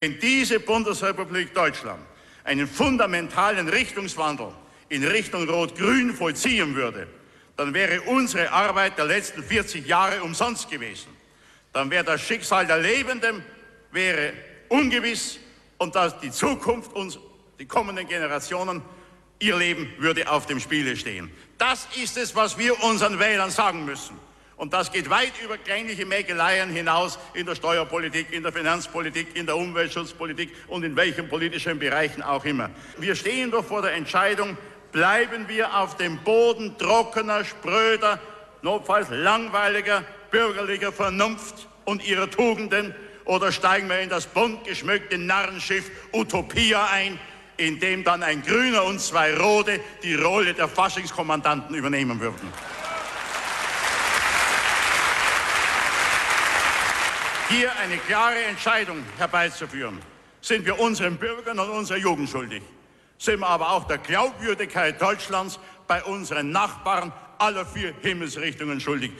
Wenn diese Bundesrepublik Deutschland einen fundamentalen Richtungswandel in Richtung Rot-Grün vollziehen würde, dann wäre unsere Arbeit der letzten 40 Jahre umsonst gewesen. Dann wäre das Schicksal der Lebenden wäre ungewiss und dass die Zukunft uns, die kommenden Generationen, ihr Leben würde auf dem Spiele stehen. Das ist es, was wir unseren Wählern sagen müssen. Und das geht weit über kleinliche Mäkeleien hinaus in der Steuerpolitik, in der Finanzpolitik, in der Umweltschutzpolitik und in welchen politischen Bereichen auch immer. Wir stehen doch vor der Entscheidung, bleiben wir auf dem Boden trockener, spröder, notfalls langweiliger, bürgerlicher Vernunft und ihrer Tugenden oder steigen wir in das bunt geschmückte Narrenschiff Utopia ein, in dem dann ein Grüner und zwei Rote die Rolle der Faschingskommandanten übernehmen würden. Hier eine klare Entscheidung herbeizuführen, sind wir unseren Bürgern und unserer Jugend schuldig. Sind wir aber auch der Glaubwürdigkeit Deutschlands bei unseren Nachbarn aller vier Himmelsrichtungen schuldig.